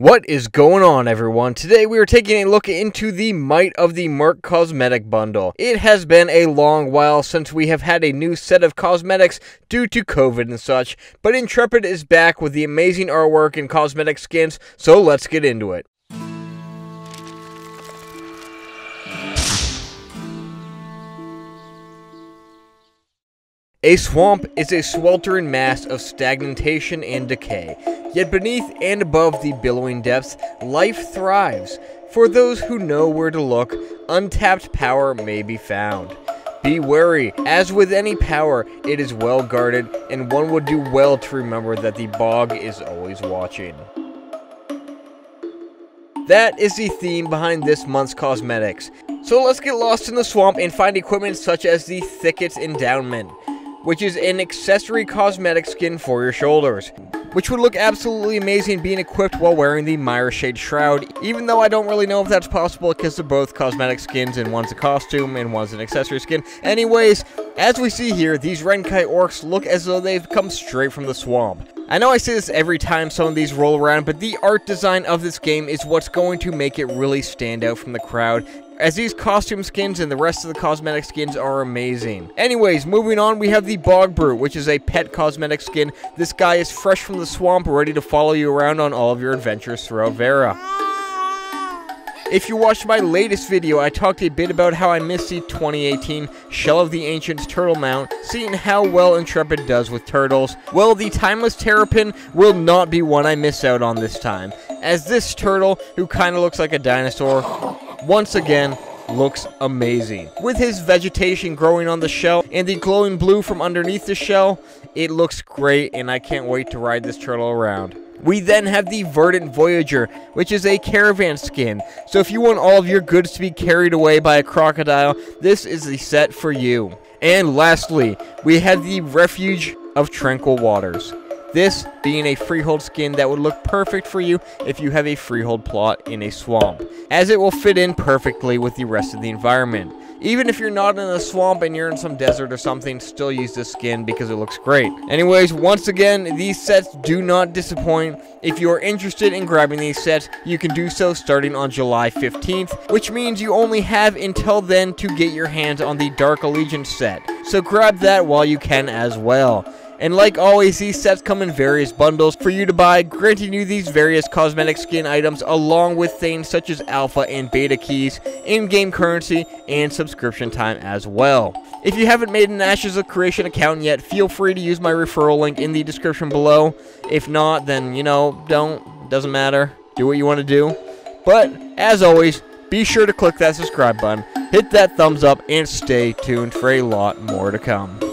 What is going on, everyone? Today we are taking a look into the Might of the Murk Cosmetic Bundle. It has been a long while since we have had a new set of cosmetics due to COVID and such, but Intrepid is back with the amazing artwork and cosmetic skins, so let's get into it. A swamp is a sweltering mass of stagnation and decay, yet beneath and above the billowing depths, life thrives. For those who know where to look, untapped power may be found. Be wary, as with any power, it is well guarded, and one would do well to remember that the bog is always watching. That is the theme behind this month's cosmetics. So let's get lost in the swamp and find equipment such as the Thicket's Endowment which is an accessory cosmetic skin for your shoulders, which would look absolutely amazing being equipped while wearing the Mireshade Shroud, even though I don't really know if that's possible because they're both cosmetic skins and one's a costume and one's an accessory skin. Anyways, as we see here, these Ren'Kai orcs look as though they've come straight from the swamp. I know I say this every time some of these roll around, but the art design of this game is what's going to make it really stand out from the crowd, as these costume skins and the rest of the cosmetic skins are amazing. Anyways, moving on, we have the Bog Brute, which is a pet cosmetic skin. This guy is fresh from the swamp, ready to follow you around on all of your adventures throughout Verra. If you watched my latest video, I talked a bit about how I missed the 2018 Shell of the Ancients turtle mount, seeing how well Intrepid does with turtles. Well, the Timeless Terrapin will not be one I miss out on this time, as this turtle, who kinda looks like a dinosaur, once again looks amazing. With his vegetation growing on the shell and the glowing blue from underneath the shell, it looks great and I can't wait to ride this turtle around. We then have the Verdant Voyager, which is a caravan skin. So if you want all of your goods to be carried away by a crocodile, this is the set for you. And lastly, we have the Refuge of Tranquil Waters. This being a freehold skin that would look perfect for you if you have a freehold plot in a swamp, as it will fit in perfectly with the rest of the environment. Even if you're not in a swamp and you're in some desert or something, still use this skin because it looks great. Anyways, once again, these sets do not disappoint. If you are interested in grabbing these sets, you can do so starting on July 15th, which means you only have until then to get your hands on the Dark Allegiance set. So grab that while you can as well. And like always, these sets come in various bundles for you to buy, granting you these various cosmetic skin items along with things such as alpha and beta keys, in-game currency, and subscription time as well. If you haven't made an Ashes of Creation account yet, feel free to use my referral link in the description below. If not, then, you know, don't. Doesn't matter. Do what you want to do. But, as always, be sure to click that subscribe button, hit that thumbs up, and stay tuned for a lot more to come.